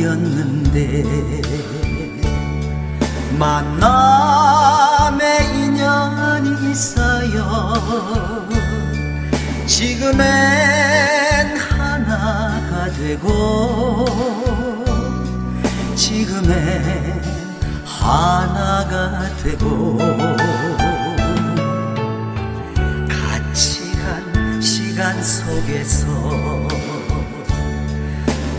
사귀었는데 만남의 인연이 쌓여 지금엔 하나가 되고 지금엔 하나가 되고 같이 간 시간 속에서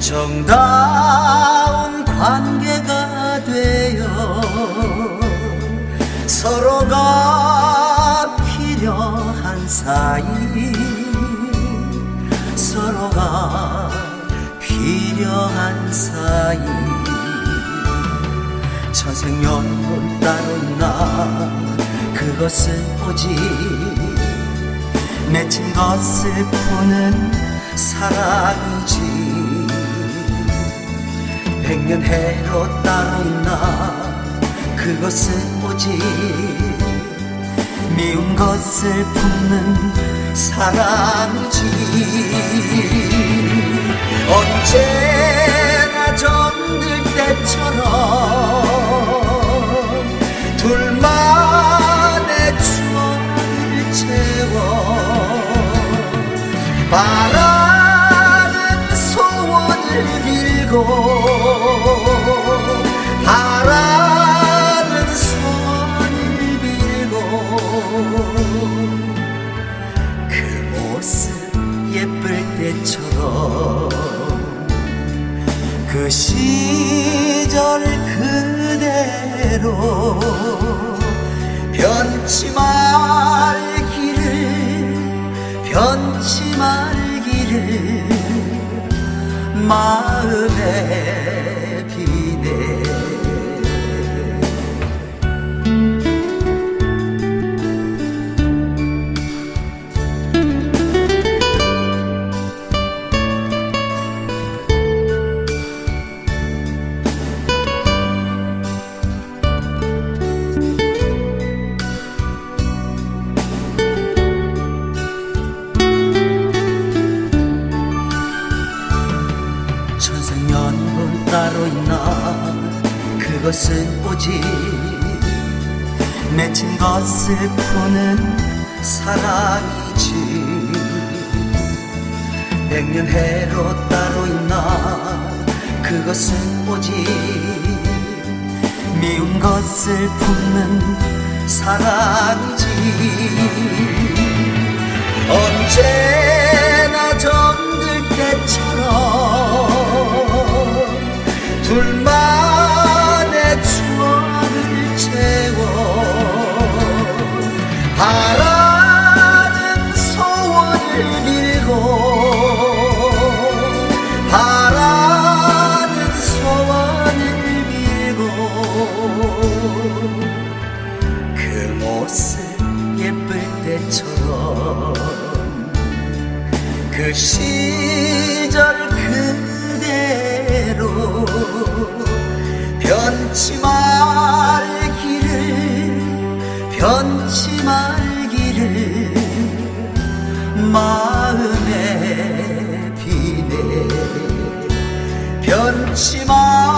정다운 관계가 되어 서로가 필요한 사이 서로가 필요한 사이. 천생연분 따로 있나 그것은 오직 맺힌 것을 푸는 사랑이지 백년 해로 따로 있나 그것은 오직 미운 것을 품는 사랑이지. 언제나 정들 때처럼 둘만의 추억을 채워 바라는 소원을 빌고 시절 그대로 변치 말기를 변치 말기를 마음에 연분 따로 있나 그것은 오직 맺힌 것을 푸는 사랑이지. 백년 해로 따로 있나 그것은 오직 미운 것을 품는 사랑이지. 언제나 정들 때처럼 바라는 소원을 빌고 그 모습 예쁠 때처럼 그 시절 그대로 변치 말기를 변치 말기를 마 변치 말